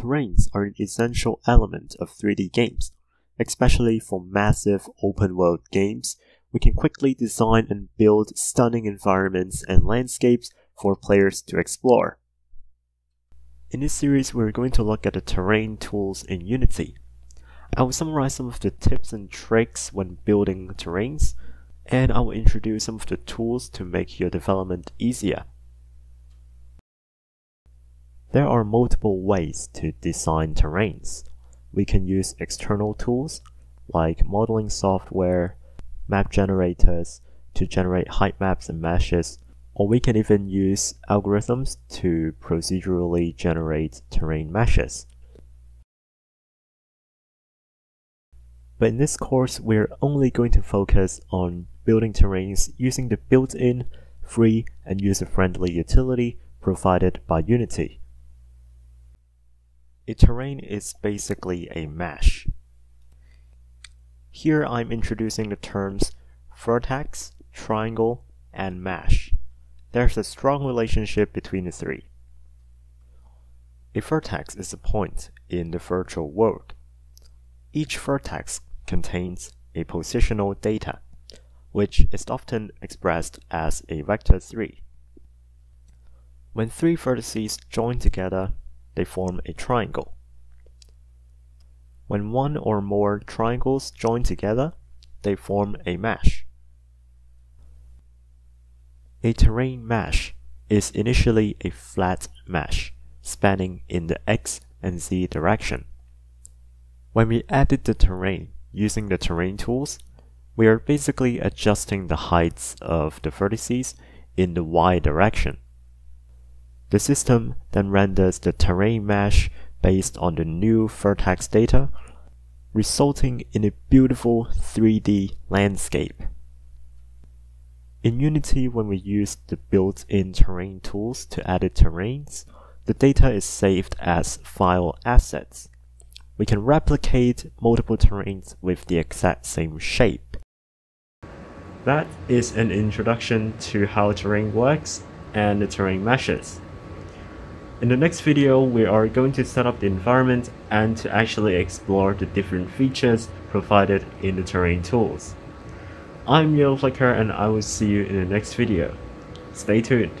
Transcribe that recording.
Terrains are an essential element of 3D games, especially for massive open world games. We can quickly design and build stunning environments and landscapes for players to explore. In this series, we're going to look at the terrain tools in Unity. I will summarize some of the tips and tricks when building terrains, and I will introduce some of the tools to make your development easier. There are multiple ways to design terrains. We can use external tools like modeling software, map generators to generate height maps and meshes, or we can even use algorithms to procedurally generate terrain meshes. But in this course, we're only going to focus on building terrains using the built-in, free, and user-friendly utility provided by Unity. A terrain is basically a mesh. Here I'm introducing the terms vertex, triangle, and mesh. There's a strong relationship between the three. A vertex is a point in the virtual world. Each vertex contains a positional data, which is often expressed as a vector 3. When three vertices join together, they form a triangle. When one or more triangles join together, they form a mesh. A terrain mesh is initially a flat mesh spanning in the x and z direction. When we edit the terrain using the terrain tools, we are basically adjusting the heights of the vertices in the y direction. The system then renders the terrain mesh based on the new vertex data, resulting in a beautiful 3D landscape. In Unity, when we use the built-in terrain tools to edit terrains, the data is saved as file assets. We can replicate multiple terrains with the exact same shape. That is an introduction to how terrain works and the terrain meshes. In the next video, we are going to set up the environment and to actually explore the different features provided in the terrain tools. I'm Yeahlowflicker and I will see you in the next video. Stay tuned.